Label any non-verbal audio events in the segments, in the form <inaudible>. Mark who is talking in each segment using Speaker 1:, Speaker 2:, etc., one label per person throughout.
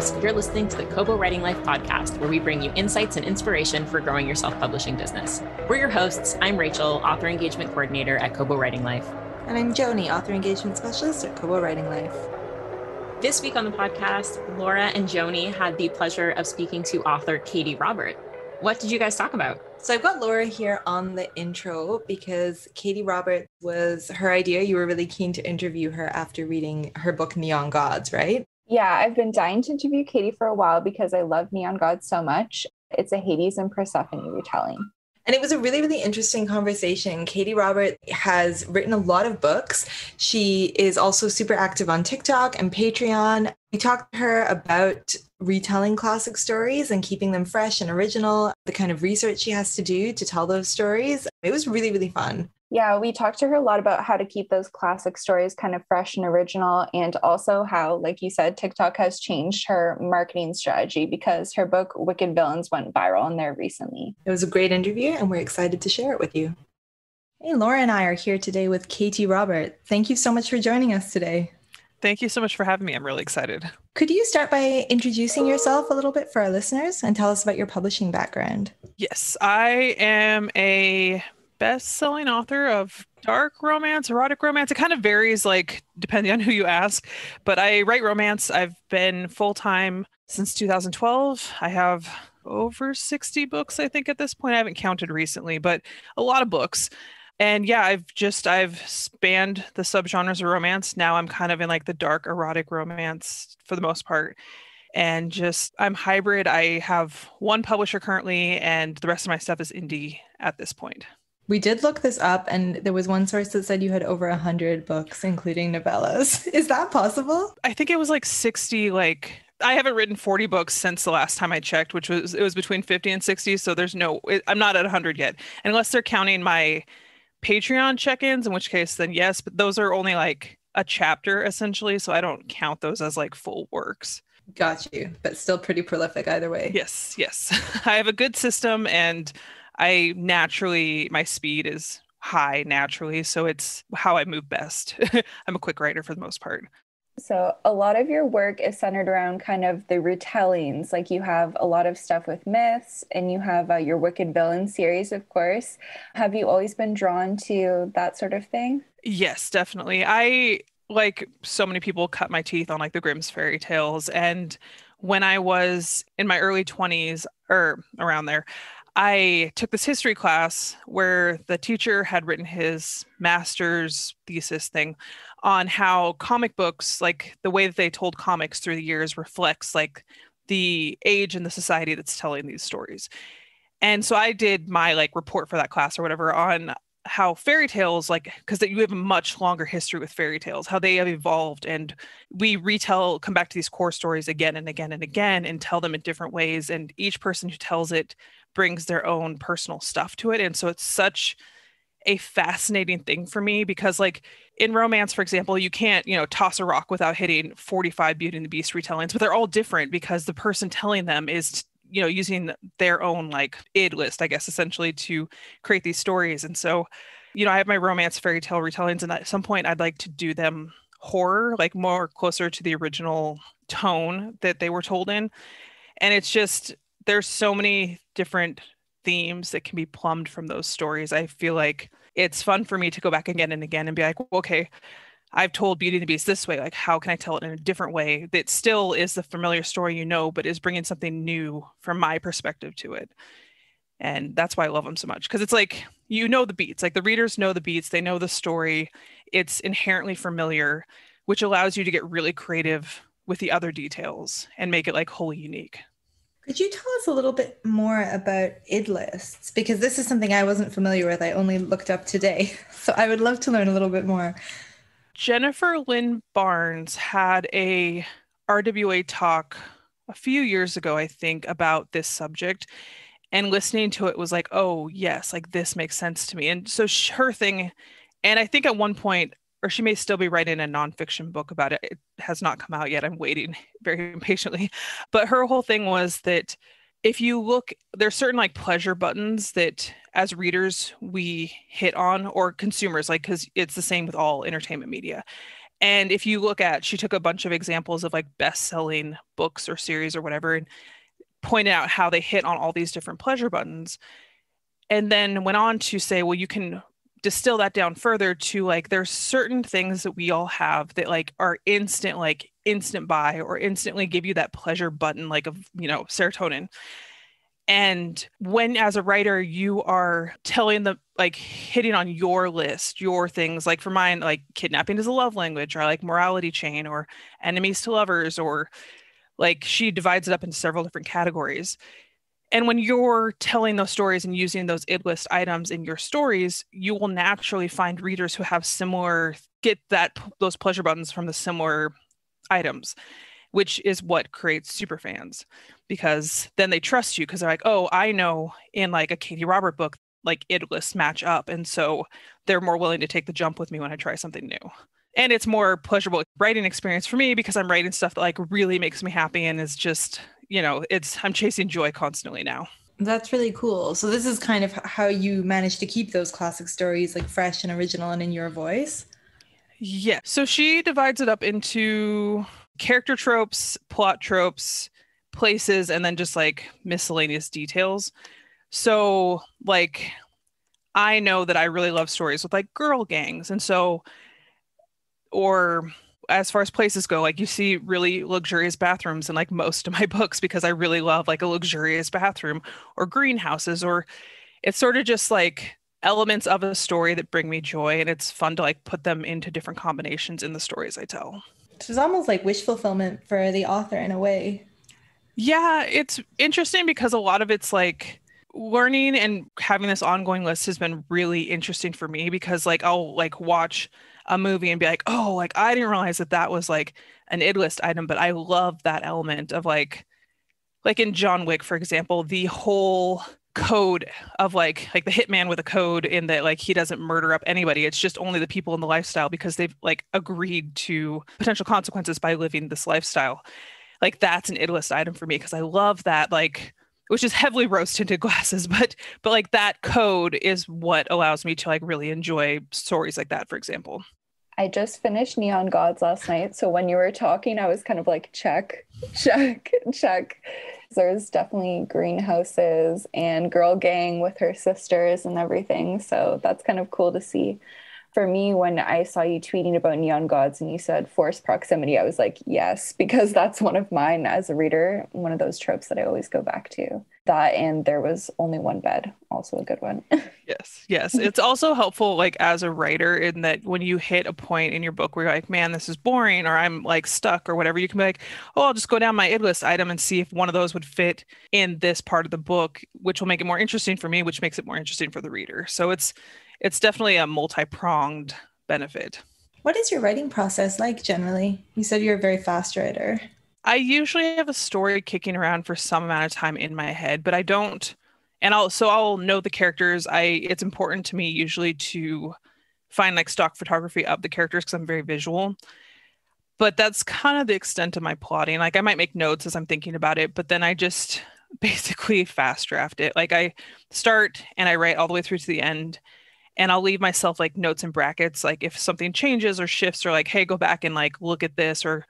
Speaker 1: listeners. You're listening to the Kobo Writing Life podcast, where we bring you insights and inspiration for growing your self publishing business. We're your hosts. I'm Rachel, author engagement coordinator at Kobo Writing Life.
Speaker 2: And I'm Joni, author engagement specialist at Kobo Writing Life.
Speaker 1: This week on the podcast, Laura and Joni had the pleasure of speaking to author Katee Robert. What did you guys talk about?
Speaker 2: So I've got Laura here on the intro because Katee Robert was her idea. You were really keen to interview her after reading her book Neon Gods, right?
Speaker 3: Yeah, I've been dying to interview Katee for a while because I love Neon Gods so much. It's a Hades and Persephone retelling.
Speaker 2: And it was a really, really interesting conversation. Katee Robert has written a lot of books. She is also super active on TikTok and Patreon. We talked to her about retelling classic stories and keeping them fresh and original, the kind of research she has to do to tell those stories. It was really, really fun.
Speaker 3: Yeah, we talked to her a lot about how to keep those classic stories kind of fresh and original, and also how, like you said, TikTok has changed her marketing strategy because her book Wicked Villains went viral in there recently.
Speaker 2: It was a great interview, and we're excited to share it with you. Hey, Laura and I are here today with Katee Robert. Thank you so much for joining us today.
Speaker 4: Thank you so much for having me. I'm really excited.
Speaker 2: Could you start by introducing yourself a little bit for our listeners and tell us about your publishing background?
Speaker 4: Yes, I am a best-selling author of dark romance, erotic romance. It kind of varies like depending on who you ask, but I write romance. I've been full-time since 2012. I have over 60 books I think at this point. I haven't counted recently, but a lot of books and yeah i've just i've spanned the subgenres of romance now i'm kind of in like the dark erotic romance for the most part and just i'm hybrid i have one publisher currently and the rest of my stuff is indie at this point
Speaker 2: we did look this up and there was one source that said you had over 100 books including novellas <laughs> is that possible
Speaker 4: i think it was like 60 like I haven't written 40 books since the last time I checked, which was it was between 50 and 60. So there's no, I'm not at 100 yet, unless they're counting my Patreon check-ins, in which case then yes, but those are only like a chapter essentially, so I don't count those as like full works.
Speaker 2: Got you, but still pretty prolific either way.
Speaker 4: Yes, yes. <laughs> I have a good system and I naturally my speed is high naturally, so it's how I move best. <laughs> I'm a quick writer for the most part.
Speaker 3: So, a lot of your work is centered around kind of the retellings. Like, you have a lot of stuff with myths, and you have uh, your Wicked Villain series, of course. Have you always been drawn to that sort of thing?
Speaker 4: Yes, definitely. I, like so many people, cut my teeth on like the Grimm's fairy tales. And when I was in my early 20s or around there, I took this history class where the teacher had written his master's thesis thing on how comic books, like the way that they told comics through the years, reflects like the age and the society that's telling these stories. And so I did my like report for that class or whatever on how fairy tales like because you have a much longer history with fairy tales how they have evolved and we retell come back to these core stories again and again and again and tell them in different ways and each person who tells it brings their own personal stuff to it and so it's such a fascinating thing for me because like in romance for example you can't you know toss a rock without hitting 45 beauty and the beast retellings but they're all different because the person telling them is you know using their own like id list i guess essentially to create these stories and so you know i have my romance fairy tale retellings and at some point i'd like to do them horror like more closer to the original tone that they were told in and it's just there's so many different themes that can be plumbed from those stories. I feel like it's fun for me to go back again and again and be like, okay, I've told Beauty and the Beast this way. Like, how can I tell it in a different way that still is the familiar story you know, but is bringing something new from my perspective to it? And that's why I love them so much because it's like you know the beats, like the readers know the beats, they know the story. It's inherently familiar, which allows you to get really creative with the other details and make it like wholly unique.
Speaker 2: Could you tell us a little bit more about id lists? Because this is something I wasn't familiar with. I only looked up today. <laughs> So I would love to learn a little bit more.
Speaker 4: Jennifer Lynn Barnes had a RWA talk a few years ago, I think, about this subject. And listening to it was like, oh, yes, like this makes sense to me. And so her thing, and I think at one point or she may still be writing a nonfiction book about it. It has not come out yet. I'm waiting <laughs> very impatiently. But her whole thing was that if you look, there's certain like pleasure buttons that as readers we hit on, or consumers, like, because it's the same with all entertainment media. And if you look at, she took a bunch of examples of like best selling books or series or whatever and pointed out how they hit on all these different pleasure buttons. And then went on to say, well, you can distill that down further to like there's certain things that we all have that like are instant like instant buy or instantly give you that pleasure button like of you know serotonin. And when as a writer you are telling the like hitting on your list your things like for mine like kidnapping is a love language or like morality chain or enemies to lovers or like she divides it up into several different categories and when you're telling those stories and using those id list items in your stories you will naturally find readers who have similar get that those pleasure buttons from the similar items which is what creates super fans because then they trust you because they're like oh i know in like a katee robert book like id lists match up and so they're more willing to take the jump with me when i try something new. And it's more pleasurable writing experience for me because i'm writing stuff that like really makes me happy and is just you know, it's I'm chasing joy constantly now.
Speaker 2: That's really cool. So this is kind of how you manage to keep those classic stories like fresh and original and in your voice.
Speaker 4: Yeah. So she divides it up into character tropes, plot tropes, places, and then just like miscellaneous details. So like I know that I really love stories with like girl gangs. And so or as far as places go, like you see really luxurious bathrooms in like most of my <laughs> books because I really love like a luxurious bathroom or greenhouses or it's sort of just like elements of a story that bring me joy and it's fun to like put them into different combinations in the stories I tell.
Speaker 2: It's almost like wish fulfillment for the author in a way.
Speaker 4: Yeah, it's interesting because a lot of it's like learning and having this ongoing list has been really interesting for me because like I'll like watch a movie and be like, oh, like I didn't realize that that was like an id list item, but I love that element of like, like in John Wick, for example, the whole code of like like the hitman with a code in that like he doesn't murder up anybody. It's just only the people in the lifestyle because they've like agreed to potential consequences by living this lifestyle. Like that's an id list item for me because i love that like which is heavily rose tinted glasses <laughs> but but like that code is what allows me to like really enjoy stories like that for example
Speaker 3: I just finished Neon Gods last night. So when you were talking, I was kind of like, check, check, <laughs> check. There's definitely greenhouses and girl gang with her sisters and everything. So that's kind of cool to see. For me, when I saw you tweeting about Neon Gods and you said forced proximity, I was like, yes, <laughs> because that's one of mine as a reader, one of those tropes that I always go back to that and there was only one bed also a good one. <laughs>
Speaker 4: Yes yes. It's also helpful like as a writer in that when you hit a point in your book where you're like man this is boring or i'm like stuck or whatever you can be like oh i'll just go down my id list item and see if one of those would fit in this part of the book which will make it more interesting for me which makes it more interesting for the reader. So it's it's definitely a multi-pronged benefit.
Speaker 2: What is your writing process like generally? You said you're a very fast writer
Speaker 4: I usually have a story kicking around for some amount of time in my head, but I don't and I'll so I'll know the characters. I it's important to me usually to find like stock photography of the characters because I'm very visual. But that's kind of the extent of my plotting. Like I might make notes as I'm thinking about it, but then I just <laughs> basically fast draft it. Like I start and I write all the way through to the end and I'll leave myself like notes and brackets like if something changes or shifts or like hey go back and like look at this or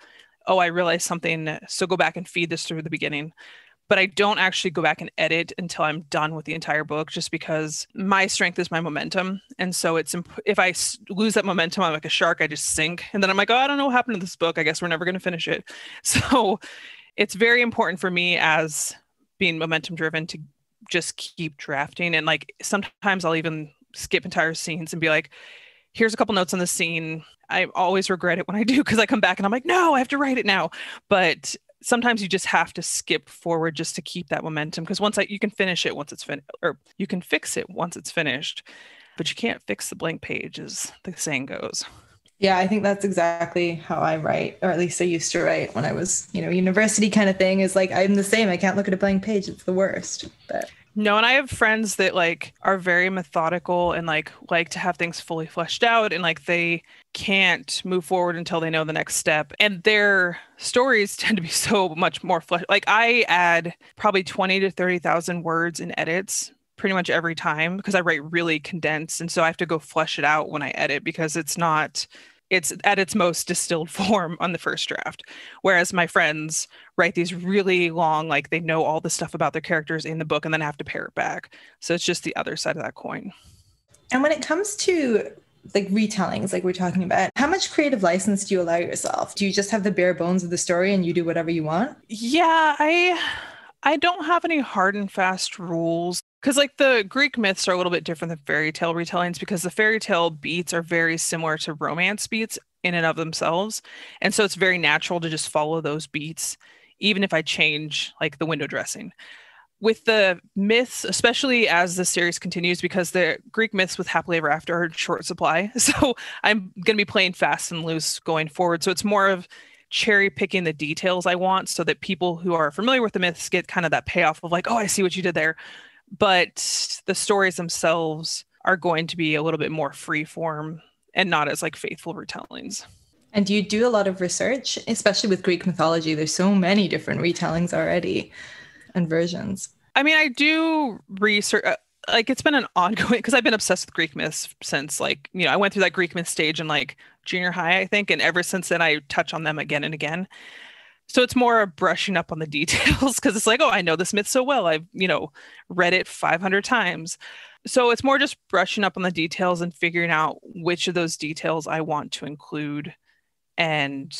Speaker 4: oh, I realized something. So go back and feed this through the beginning. But I don't actually go back and edit until I'm done with the entire book, just because my strength is my momentum. And so it's imp- if I lose that momentum, I'm like a shark. I just sink, and then I'm like, oh, I don't know what happened to this book. I guess we're never going to finish it. <laughs> So it's very important for me as being momentum driven to just keep drafting. And like sometimes I'll even skip entire scenes and be like, here's a couple notes on the scene. I always regret it when I <laughs> do because I come back and I'm like, no, I have to write it now. But sometimes you just have to skip forward just to keep that momentum because once I, you can finish it once it's finished or you can fix it once it's finished, but you can't fix the blank page as the saying goes.
Speaker 2: Yeah, I think that's exactly how I write, or at least I used to write when I was, you know, university kind of thing is like I'm the same. I can't look at a blank page. It's the worst. But
Speaker 4: no, and I have friends that like are very methodical and like like to have things fully fleshed out and like they can't move forward until they know the next step. And their stories <laughs> tend to be so much more flesh like I add probably 20 to 30,000 words in edits pretty much every time because I write really condensed and so I have to go flesh it out when I edit because it's not it's at its most distilled <laughs> form on the first draft. Whereas my friends write these really long like they know all the stuff about their characters in the book and then have to pare it back. So it's just the other side of that coin.
Speaker 2: And when it comes to like retellings like we're talking about how much creative license do you allow yourself? Do you just have the bare bones of the story and you do whatever you want?
Speaker 4: Yeah i i don't have any hard and fast rules because like the greek myths are a little bit different than fairy tale retellings because the fairy tale beats are very similar to romance beats in and of themselves and so it's very natural to just follow those beats even if i change like the window dressing with the myths, especially as the series continues, because the Greek myths with happily ever after are in short supply. <laughs> So I'm going to be playing fast and loose going forward. So it's more of cherry picking the details I want so that people who are familiar with the myths get kind of that payoff of like, oh, I see what you did there. But the stories themselves are going to be a little bit more free form and not as like faithful retellings.
Speaker 2: And you do a lot of research, especially with Greek mythology? There's so many different retellings already and versions.
Speaker 4: I mean, I do research. Uh, like it's been an <laughs> ongoing because I've been obsessed with Greek myths since like you know I went through that Greek myth stage in like junior high I think, and ever since then I touch on them again and again. So it's more brushing up on the <laughs> details because it's like, oh, I know this myth so well. I've you know read it 500 times. So it's more just brushing up on the details and figuring out which of those details I want to include and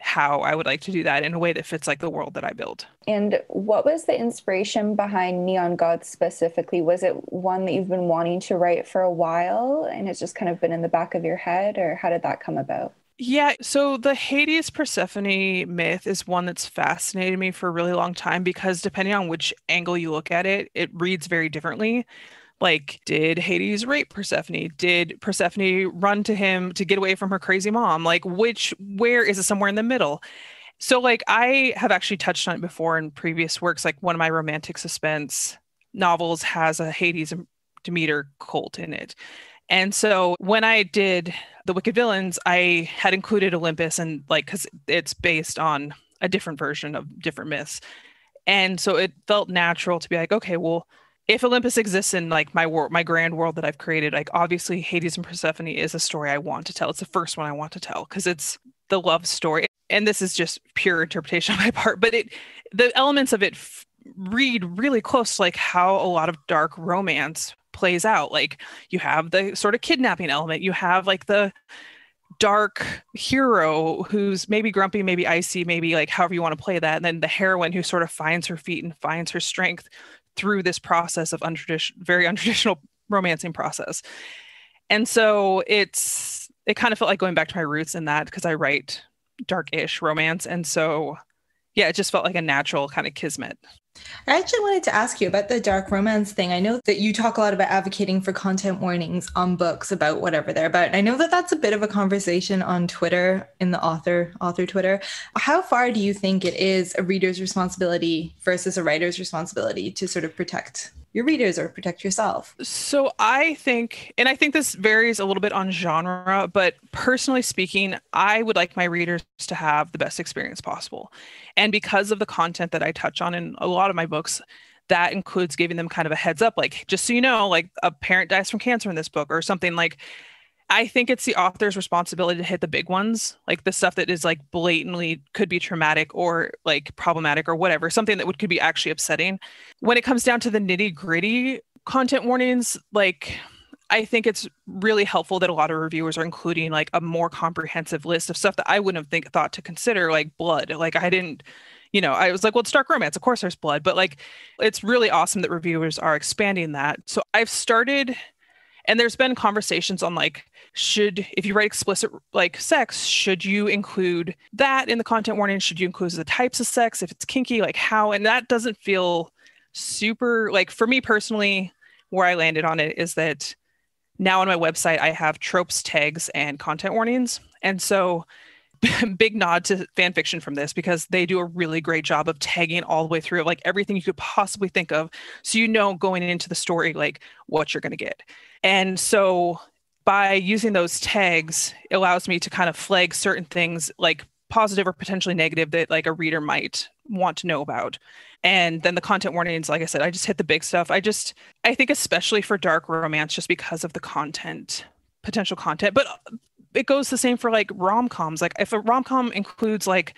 Speaker 4: how I would like to do that in a way that fits like the world that I build.
Speaker 3: And what was the inspiration behind Neon Gods specifically? Was it one that you've been wanting to write for a while and it's just kind of been in the back of your head, or how did that come about?
Speaker 4: Yeah, so the Hades Persephone myth is one that's fascinated me for a really long time because depending on which angle you look at it, it reads very differently. Like, did Hades rape Persephone? Did Persephone run to him to get away from her crazy mom? Like, which, where is it somewhere in the middle? So, like, I have actually touched on it before in previous works. Like, one of my romantic suspense novels has a Hades and Demeter cult in it. And so when I did the Wicked Villains, I had included Olympus and like, because it's based on a different version of different myths. And so it felt natural to be like, okay, well, if Olympus exists in like my world, my grand world that I've created, like obviously Hades and Persephone is a story I want to tell. It's the first one I want to tell because it's the love story. And this is just pure interpretation <laughs> on my part, but it the elements of it f- read really close to like how a lot of dark romance plays out. Like you have the sort of kidnapping element, you have like the dark hero who's maybe grumpy, maybe icy, maybe like however you want to play that. And then the heroine who sort of finds her feet and finds her strength through this process of untraditional, very untraditional romancing process. And so it's it kind of felt like going back to my roots in that because I write dark-ish romance, and so yeah, it just felt like a natural kind of kismet.
Speaker 2: I actually wanted to ask you about the dark romance thing. I know that you talk a lot about advocating for content warnings on books about whatever they're about. And I know that that's a bit of a conversation on Twitter in the author author Twitter. How far do you think it is a reader's responsibility versus a writer's responsibility to sort of protect your readers or protect yourself?
Speaker 4: So I think, and I think this varies a little bit on genre, but personally speaking, I would like my readers to have the best experience possible. And because of the content that I touch on in a lot of my books, that includes giving them kind of a heads up, like, just so you know, like a parent dies from cancer in this book or something like I think it's the author's responsibility to hit the big ones, like the stuff that is like blatantly could be traumatic or like problematic or whatever, something that would could be actually upsetting. When it comes down to the nitty gritty content warnings, like I think it's really helpful that a lot of reviewers are including like a more comprehensive list of stuff that I wouldn't have think thought to consider, like blood. Like I didn't, you know, I was like, well, it's dark romance. Of course there's blood, but like it's really awesome that reviewers are expanding that. So I've started and there's been conversations on like should if you write explicit like sex should you include that in the content warning? Should you include the types of sex if it's kinky? Like how? And that doesn't feel super like for me personally where i landed on it is that now on my website i have tropes tags and content warnings. And so <laughs> big nod to fan fiction from this because they do a really great job of tagging all the way through like everything you could possibly think of so you know going into the story like what you're going to get. And so by using those tags it allows me to kind of flag certain things like positive or potentially negative that like a reader might want to know about and then the content warnings like i said i just hit the big stuff i just i think especially for dark romance just because of the content potential content but it goes the same for like rom-coms. Like if a rom-com includes like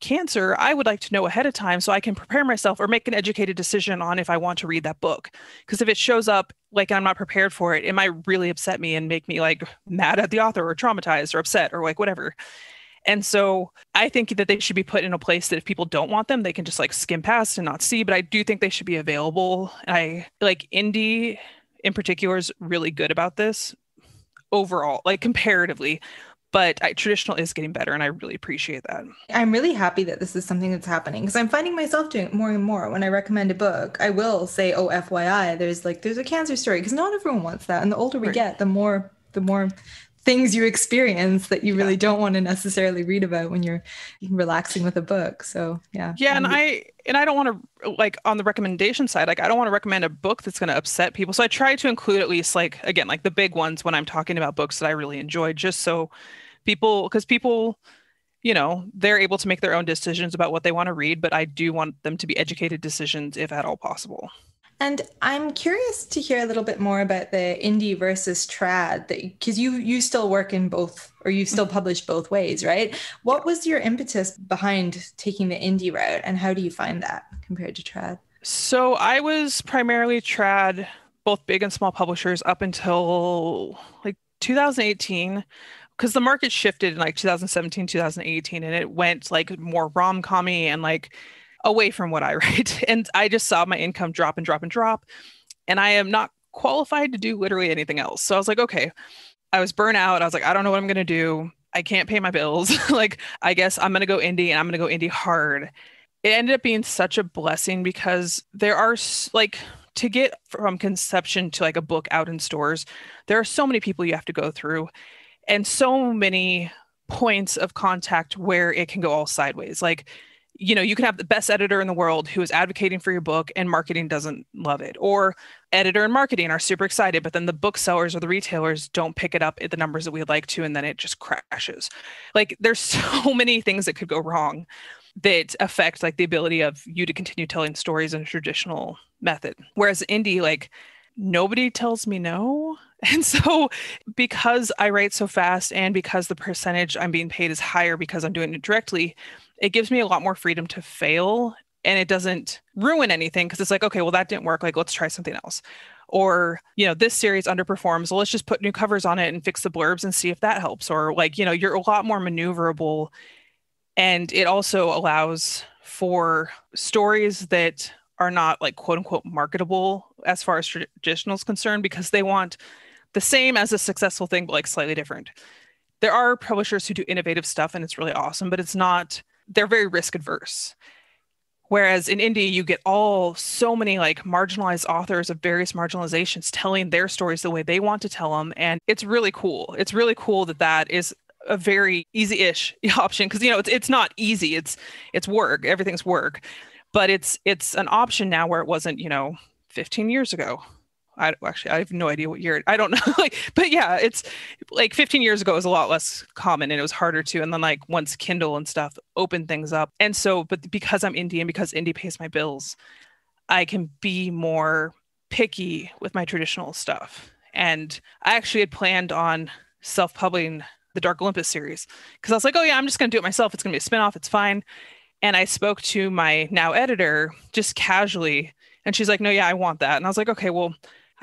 Speaker 4: cancer, I would like to know ahead of time so I can prepare myself or make an educated decision on if I want to read that book. Because if it shows up like I'm not prepared for it, it might really upset me and make me like mad at the author or traumatized or upset or like whatever. And so I think that they should be put in a place that if people don't want them, they can just like skim past and not see. But I do think they should be available. I like indie in particular is really good about this overall, like comparatively. But I, traditional is getting better, and I really appreciate that.
Speaker 2: I'm really happy that this is something that's happening because I'm finding myself doing it more and more. When I recommend a book, I will say, "Oh, FYI, there's like there's a cancer story," because not everyone wants that. And the older we right. get, the more the more things you experience that you really yeah. don't want to necessarily read about when you're relaxing with a book so yeah
Speaker 4: yeah and i and i don't want to like on the recommendation side like i don't want to recommend a book that's going to upset people so i try to include at least like again like the big ones when i'm talking about books that i really enjoy just so people because people you know they're able to make their own decisions about what they want to read but i do want them to be educated decisions if at all possible
Speaker 2: and I'm curious to hear a little bit more about the indie versus trad, because you you still work in both, or you still mm-hmm. publish both ways, right? What was your impetus behind taking the indie route, and how do you find that compared to trad?
Speaker 4: So I was primarily trad, both big and small publishers, up until like 2018 because the market shifted in like 2017 2018 and it went like more rom-commy and like away from what I <laughs> write. And I just saw my income drop and drop and drop. And I am not qualified to do literally anything else. So I was like, okay, I was burnt out. I was like, I don't know what I'm going to do. I can't pay my bills. <laughs> like, I guess I'm going to go indie and I'm going to go indie hard. It ended up being such a blessing because there are like, to get from conception to like a book out in stores, there are so many people you have to go through and so many points of contact where it can go all sideways. Like, you know you can have the best editor in the world who is advocating for your book and marketing doesn't love it or editor and marketing are super excited but then the booksellers or the retailers don't pick it up at the numbers that we would like to and then it just crashes like there's <laughs> so many things that could go wrong that affect like the ability of you to continue telling stories in a traditional method whereas indie like nobody tells me no and so because i write so fast and because the percentage i'm being paid is higher because i'm doing it directly it gives me a lot more freedom to fail and it doesn't ruin anything because it's like okay well that didn't work like let's try something else. Or you know this series underperforms well let's just put new covers on it and fix the blurbs and see if that helps. Or like you know you're a lot more maneuverable and it also allows for stories that are not like quote unquote marketable as far as traditional is concerned because they want the same as a successful thing but like slightly different there are publishers who do innovative stuff and it's really awesome but it's not they're very risk adverse. Whereas in indie, you get all so many like marginalized authors of various marginalizations telling their stories the way they want to tell them. And it's really cool. It's really cool that that is a very easy-ish <laughs> option because you know it's it's not easy. It's it's work. Everything's work, but it's it's an option now where it wasn't you know 15 years ago I actually I have no idea what year. I don't <laughs> know. like, but yeah, it's like 15 years ago it was a lot less common and it was harder to. And then like once Kindle and stuff opened things up, and so but because I'm indie and because indie pays my bills, I can be more picky with my traditional stuff. And I actually had planned on self-publishing the Dark Olympus series because I was like, oh yeah, I'm just gonna do it myself. It's gonna be a spinoff. It's fine. And I spoke to my now editor just casually, and she's like, no, yeah, I want that. And I was like, okay, well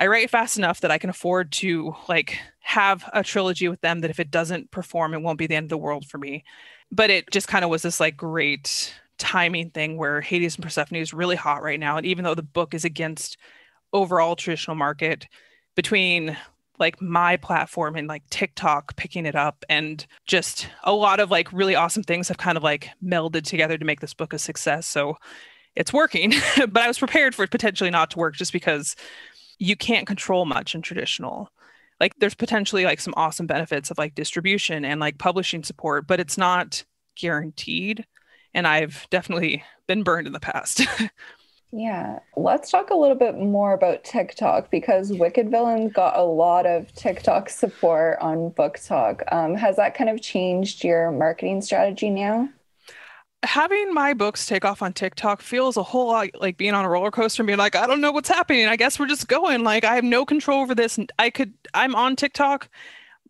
Speaker 4: I write fast enough that I can afford to like have a trilogy with them that if it doesn't perform, it won't be the end of the world for me. But it just kind of was this like great timing thing where Hades and Persephone is really hot right now. And even though the book is against overall traditional market, between like my platform and like TikTok picking it up and just a lot of like really awesome things have kind of like melded together to make this book a success. So it's working, <laughs> but I was prepared for it potentially not to work just because you can't control much in traditional. Like there's potentially like some awesome benefits of like distribution and like publishing support but it's not guaranteed and i've definitely been burned in the past. <laughs>
Speaker 3: Yeah let's talk a little bit more about tiktok because wicked villains got a lot of tiktok support on BookTok um, has that kind of changed your marketing strategy now
Speaker 4: having my books take off on TikTok feels a whole lot like being on a roller coaster and being like, I don't know what's happening. I guess we're just going. Like I have no control over this. I could I'm on TikTok,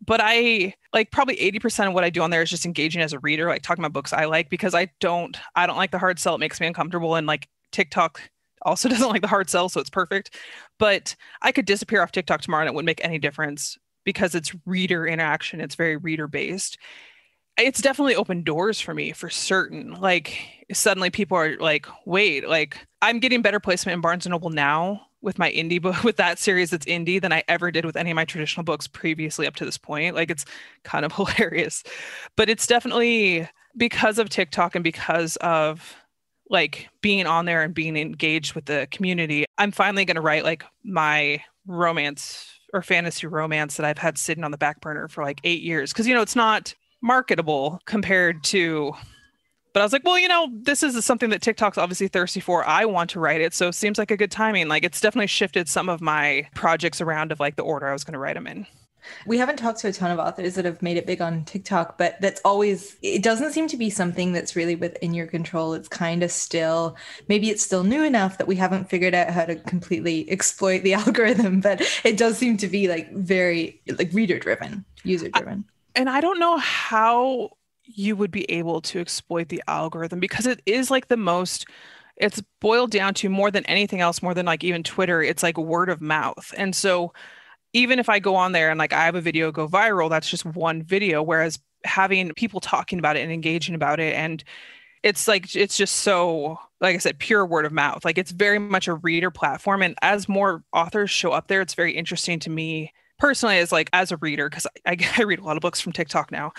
Speaker 4: but I like probably 80% of what I do on there is just engaging as a reader, like talking about books I like because I don't I don't like the hard sell. It makes me uncomfortable. And like TikTok also <laughs> doesn't like the hard sell, so it's perfect. But I could disappear off TikTok tomorrow and it wouldn't make any difference because it's reader interaction. It's very reader based. It's definitely opened doors for me for certain. Like suddenly people are like, wait, like I'm getting better placement in Barnes and Noble now with my indie book <laughs> with that series that's indie than I ever did with any of my traditional books previously up to this point. Like it's kind of <laughs> hilarious. But it's definitely because of TikTok and because of like being on there and being engaged with the community, I'm finally going to write like my romance or fantasy romance that I've had sitting on the back burner for like 8 years cuz you know it's not marketable compared to but I was like, well, you know, this is something that TikTok's obviously thirsty for. I want to write it. So it seems like a good timing. Like it's definitely shifted some of my projects around of like the order I was going to write them in.
Speaker 2: We haven't talked to a ton of authors that have made it big on TikTok, but that's always, it doesn't seem to be something that's really within your control. It's kind of still, maybe it's still new enough that we haven't figured out how to completely exploit the <laughs> algorithm, but it does seem to be like very like reader driven, user driven.
Speaker 4: And I don't know how you would be able to exploit the algorithm because it is like the most it's boiled down to more than anything else more than like even twitter it's like word of mouth. And so even if i go on there and like i have a video go viral that's just one video whereas having people talking about it and engaging about it and it's like it's just so like i said pure word of mouth. Like it's very much a reader platform and as more authors show up there it's very interesting to me personally as like as a reader because I, <laughs> I read a lot of books from tiktok now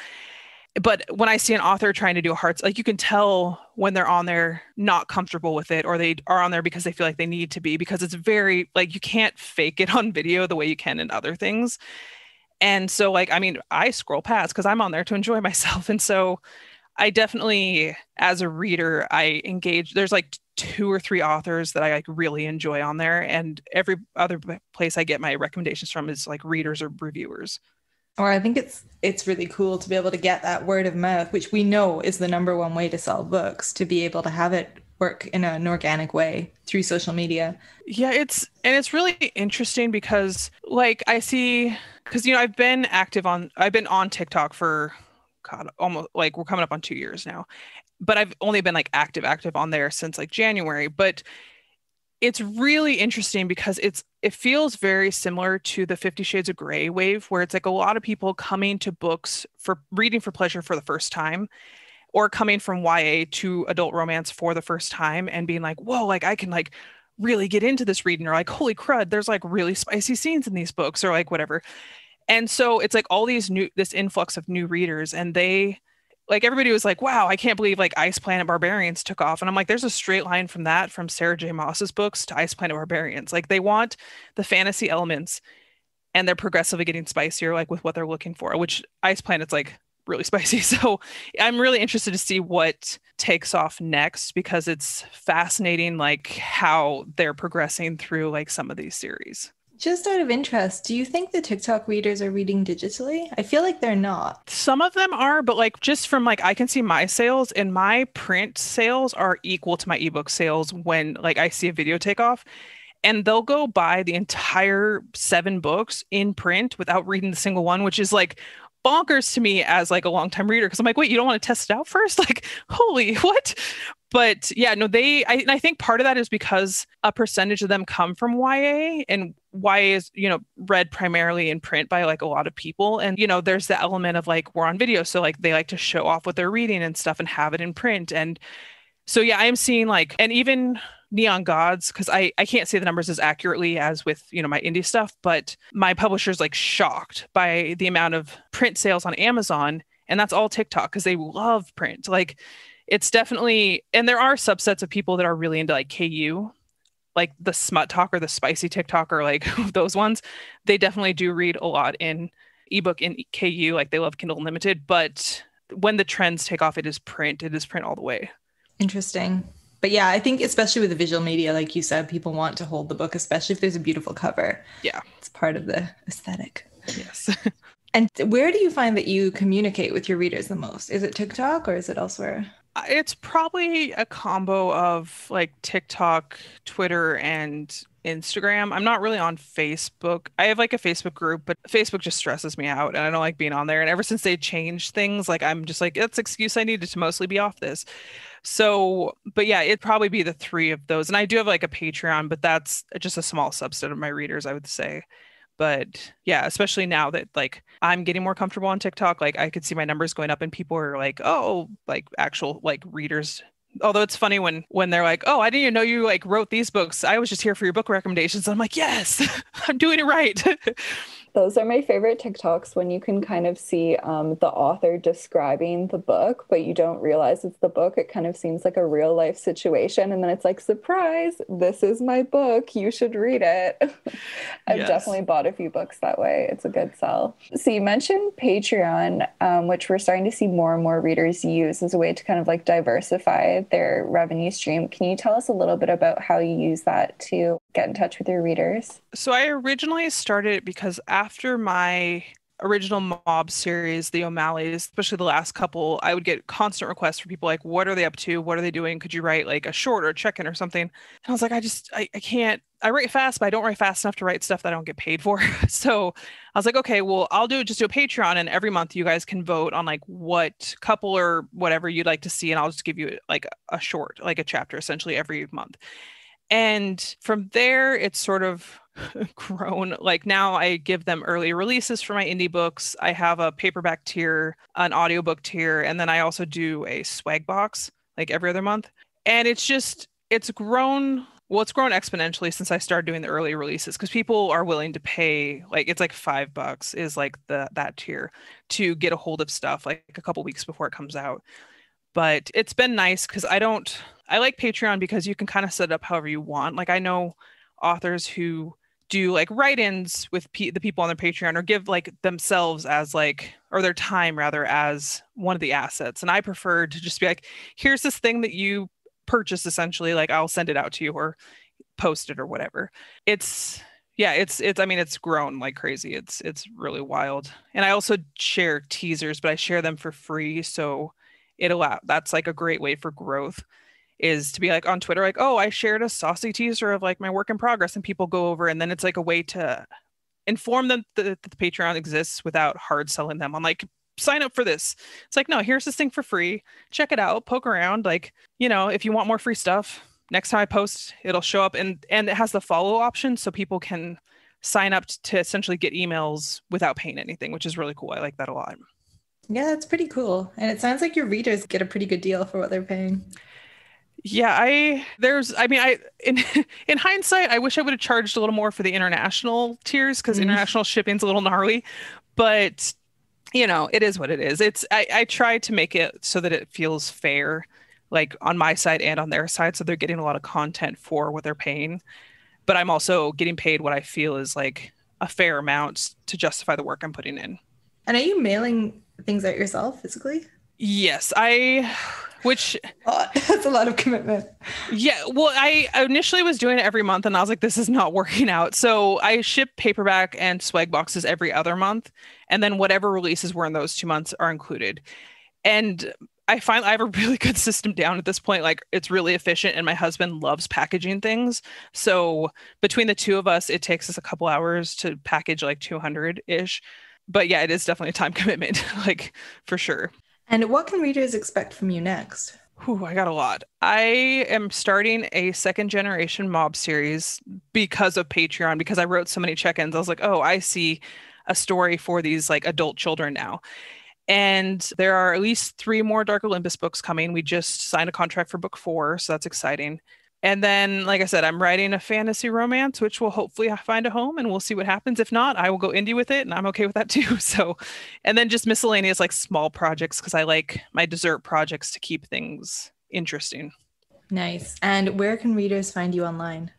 Speaker 4: but when I see an author trying to do a hearts, like you can tell when they're on there not comfortable with it, or they are on there because they feel like they need to be, because it's very like you can't fake it <laughs> on video the way you can in other things. And so, like, I mean, I scroll past because I'm on there to enjoy <laughs> myself. And so I definitely, as a reader, I engage. There's like two or three authors that I like really enjoy on there. And every other place I get my recommendations from is like readers or reviewers
Speaker 2: or i think it's it's really cool to be able to get that word of mouth which we know is the number one way to sell books to be able to have it work in an organic way through social media
Speaker 4: yeah it's and it's really interesting because like i see because you know i've been active on i've been on tiktok for god almost like we're coming up on two years now but i've only been like active active on there since like january. But it's really interesting because it's it feels very similar to the 50 shades of gray wave where it's like a lot of people coming to books for reading for pleasure for the first time or coming from YA to adult romance for the first time and being like whoa like I can like really get into this reading or like holy crud there's like really spicy scenes in these books or like whatever. And so it's like all these new this influx of new readers and they like everybody was like, wow, I can't believe like Ice Planet Barbarians took off. And I'm like, there's a straight line from that from Sarah J. Maas's books to Ice Planet Barbarians. Like they want the fantasy elements and they're progressively getting spicier, like with what they're looking for, which Ice Planet's like really <laughs> spicy. So I'm really interested to see what takes off next because it's fascinating like how they're progressing through like some of these series.
Speaker 2: Just out of interest, do you think the TikTok readers are reading digitally? I feel like they're not.
Speaker 4: Some of them are, but like just from like I can see my sales and my print sales are equal to my ebook sales when like I see a video take off. And they'll go buy the entire seven books in print without reading the single one, which is like bonkers to me as like a longtime reader because I'm like, wait, you don't want to test it out first? <laughs> Like, holy what? But yeah, no, they I, I think part of that is because a percentage of them come from YA and YA is, you know, read primarily in print by like a lot of people. And, you know, there's the element of like we're on video. So like they like to show off what they're reading and stuff and have it in print. And so yeah, I am seeing like and even neon gods because I, I can't say the numbers as accurately as with you know my indie stuff but my publisher's like shocked by the amount of print sales on amazon and that's all tiktok because they love print like it's definitely and there are subsets of people that are really into like ku like the smut talk or the spicy tiktok or like <laughs> those ones they definitely do read a lot in ebook in ku like they love kindle unlimited but when the trends take off it is print it is print all the way
Speaker 2: interesting but yeah, I think especially with the visual media, like you said, people want to hold the book, especially if there's a beautiful cover.
Speaker 4: Yeah.
Speaker 2: It's part of the aesthetic.
Speaker 4: Yes. <laughs>
Speaker 2: and where do you find that you communicate with your readers the most? Is it TikTok or is it elsewhere?
Speaker 4: It's probably a combo of like TikTok, Twitter, and Instagram. I'm not really on Facebook. I have like a Facebook group, but Facebook just stresses me out and I don't like being on there. And ever since they changed things, like I'm just like, that's excuse I needed to mostly be off this. So, but yeah, it'd probably be the three of those. And I do have like a Patreon, but that's just a small subset of my readers, I would say. But yeah, especially now that like I'm getting more comfortable on TikTok, like I could see my numbers going up and people are like, oh, like actual like readers. Although it's funny when when they're like oh i didn't even know you like wrote these books. I was just here for your book recommendations. I'm like yes <laughs> i'm doing it right <laughs>
Speaker 3: Those are my favorite TikToks when you can kind of see um, the author describing the book, but you don't realize it's the book. It kind of seems like a real life situation. And then it's like, surprise, this is my book. You should read it. <laughs> I've yes. definitely bought a few books that way. It's a good sell. So you mentioned Patreon, um, which we're starting to see more and more readers use as a way to kind of like diversify their revenue stream. Can you tell us a little bit about how you use that to get in touch with your readers?
Speaker 4: So I originally started it because after my original mob series, the O'Malley's, especially the last couple, I would get constant requests from people like, what are they up to? What are they doing? Could you write like a short or a check-in or something? And I was like, I just, I, I can't, I write fast, but I don't write fast enough to write stuff that I don't get paid for. <laughs> so I was like, okay, well, I'll do it, just do a Patreon. And every month you guys can vote on like what couple or whatever you'd like to see. And I'll just give you like a short, like a chapter essentially every month. And from there, it's sort of <laughs> grown. Like now, I give them early releases for my indie books. I have a paperback tier, an audiobook tier, and then I also do a swag box like every other month. And it's just, it's grown well it's grown exponentially since i started doing the early releases because people are willing to pay like it's like five bucks is like the that tier to get a hold of stuff like a couple weeks before it comes out but it's been nice because I don't, I like Patreon because you can kind of set it up however you want. Like I know authors who do like write-ins with the people on their Patreon or give like themselves as like or their time rather as one of the assets. And I prefer to just be like, here's this thing that you purchase essentially, like I'll send it out to you or post it or whatever. It's yeah, it's it's I mean it's grown like crazy. It's it's really wild. And I also share teasers, but I share them for free. So it allow that's like a great way for growth is to be like on Twitter, like, oh, I shared a saucy teaser of like my work in progress, and people go over, and then it's like a way to inform them that, the Patreon exists without hard selling them on like sign up for this. It's like, no, here's this thing for free. Check it out, poke around. Like, you know, if you want more free stuff, next time I post, it'll show up and and it has the follow option so people can sign up to essentially get emails without paying anything, which is really cool. I like that a lot.
Speaker 2: Yeah, that's pretty cool. And it sounds like your readers get a pretty good deal for what they're paying.
Speaker 4: Yeah, I there's I mean I in <laughs> in hindsight I wish I would have charged a little more for the international tiers because mm. international shipping's a little gnarly, but you know, it is what it is. It's I, I try to make it so that it feels fair, like on my side and on their side, so they're getting a lot of content for what they're paying. But I'm also getting paid what I feel is like a fair amount to justify the work I'm putting in.
Speaker 2: And are you mailing things out yourself physically?
Speaker 4: Yes, I which
Speaker 2: oh, <laughs> that's a lot of commitment.
Speaker 4: Yeah, well, I initially was doing it every month and I was like this is not <laughs> working out. So I ship paperback and swag boxes every other month and then whatever releases were in those 2 months are included. And I find I have a <laughs> really good system down at this point. Like it's really efficient, and my husband loves packaging things. So between the two of us, it takes us a couple hours to package like 200 ish but yeah, it is definitely a time <laughs> commitment, like for sure.
Speaker 2: And what can readers expect from you next?
Speaker 4: Whew, I got a lot. I am starting a second generation mob series because of Patreon, because I wrote so many check ins. I was like, oh, I see a story for these like adult children now. And there are at least three more Dark Olympus books coming. We just signed a contract for book four, so that's exciting. And then, like I said, I'm writing a fantasy romance, which will hopefully find a home and we'll see what happens. If not, I will go indie with it and I'm okay with that <laughs> too. So, and then just miscellaneous, like small projects, because I like my dessert projects to keep things interesting.
Speaker 2: Nice. And where can readers find you online?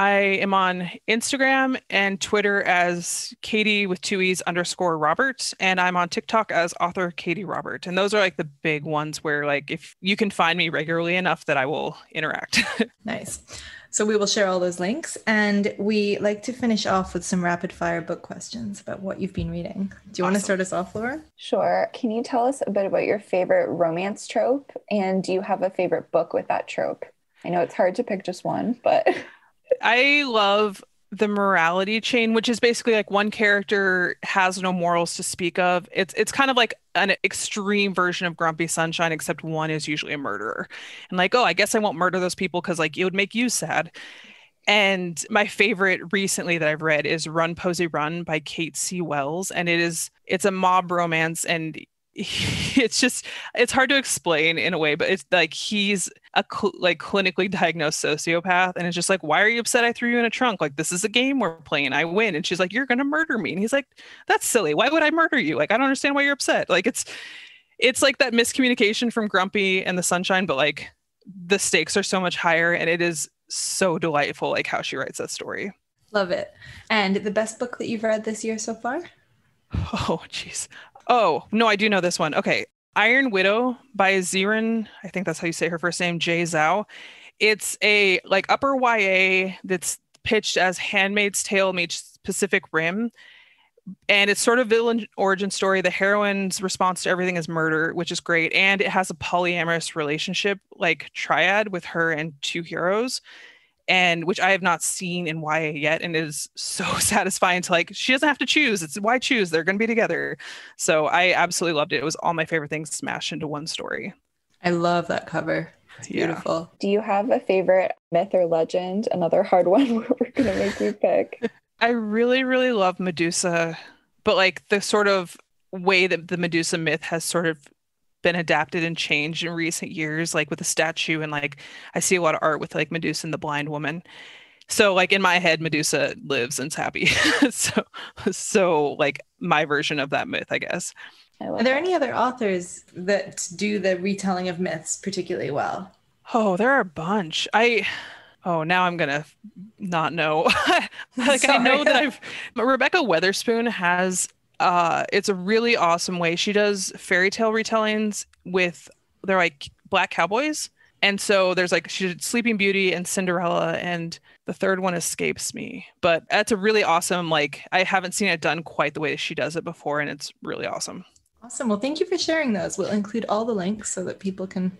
Speaker 4: I am on Instagram and Twitter as Katee with two E's underscore Robert. And I'm on TikTok as author Katee Robert. And those are like the big ones where like if you can find me regularly enough that I will interact. <laughs>
Speaker 2: nice. So we will share all those links. And we like to finish off with some rapid fire book questions about what you've been reading. Do you awesome. want to start us off, Laura?
Speaker 3: Sure. Can you tell us a bit about your favorite romance trope? And do you have a favorite book with that trope? I know it's hard to pick just one, but <laughs>
Speaker 4: I love the morality chain, which is basically like one character has no morals to speak of. It's it's kind of like an extreme version of Grumpy Sunshine, except one is usually a murderer. And like, oh, I guess I won't murder those people because like it would make you sad. And my favorite recently that I've read is Run Posey Run by Cate C. Wells. And it is it's a mob romance and <laughs> it's just it's hard to explain in a way but it's like he's a cl- like clinically diagnosed sociopath and it's just like why are you upset i threw you in a trunk? Like this is a game we're playing i win. And she's like you're gonna murder me. And he's like that's silly. Why would i murder you? Like i don't understand why you're upset. Like it's it's like that miscommunication from grumpy and the sunshine but like the stakes are so much higher and it is so delightful like how she writes that story.
Speaker 2: Love it. And the best book that you've read this year so far? <laughs>
Speaker 4: Oh jeez Oh, no, I do know this one. Okay. Iron Widow by Xiran, I think that's how you say her first name, Jay Zhao. It's a like upper YA that's pitched as Handmaid's Tale meets Pacific Rim. And it's sort of villain origin story. The heroine's response to everything is murder, which is great. And it has a polyamorous relationship, like triad with her and two heroes and which I have not seen in YA yet, and it is so <laughs> satisfying to like she doesn't have to choose. It's why choose? They're going to be together. So I absolutely loved it. It was all my favorite things smashed into one story.
Speaker 2: I love that cover. It's beautiful.
Speaker 3: Yeah. Do you have a favorite myth or legend? Another hard <laughs> one where we're going to make you pick. <laughs>
Speaker 4: I really, really love Medusa, but like the sort of way that the Medusa myth has sort of been adapted and changed in recent years, like with the statue and like I see a lot of art with like Medusa and the blind woman. So like in my head, Medusa lives and's happy. <laughs> so so like my version of that myth, I guess.
Speaker 2: Are there that. any other authors that do the retelling of myths particularly well?
Speaker 4: Oh, there are a bunch. I oh now I'm gonna not know. <laughs> like <laughs> Sorry. I know that I've Rebekah Weatherspoon has uh, it's a really awesome way. She does fairy tale retellings with they're like black cowboys. And so there's like she did Sleeping Beauty and Cinderella, and the third one escapes me. But that's a really awesome, like I haven't seen it done quite the way she does it before, and it's really awesome.
Speaker 2: Awesome. Well, thank you for sharing those. We'll include all the links so that people can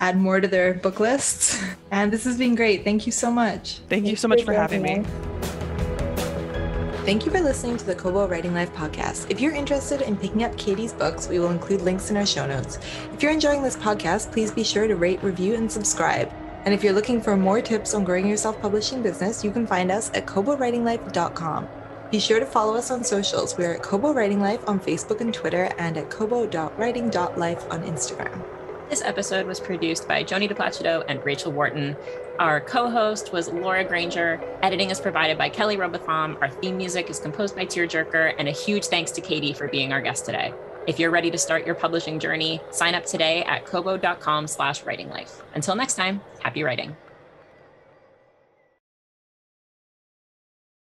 Speaker 2: add more to their book lists. <laughs> And this has been great. Thank you so much.
Speaker 4: Thank, thank you so much for having me. me.
Speaker 2: Thank you for listening to the Kobo Writing Life podcast. If you're interested in picking up Katee's books, we will include links in our show notes. If you're enjoying this podcast, please be sure to rate, review, and subscribe. And if you're looking for more tips on growing your self publishing business, you can find us at kobowritinglife.com. Be sure to follow us on socials. We are at Kobo Writing Life on Facebook and Twitter and at kobo.writing.life on Instagram.
Speaker 1: This episode was produced by Joni Di Placido and Rachel Wharton. Our co host was Laura Granger. Editing is provided by Kelly Robotham. Our theme music is composed by Tearjerker. And a huge thanks to Katee for being our guest today. If you're ready to start your publishing journey, sign up today at kobo.com slash writing life. Until next time, happy writing.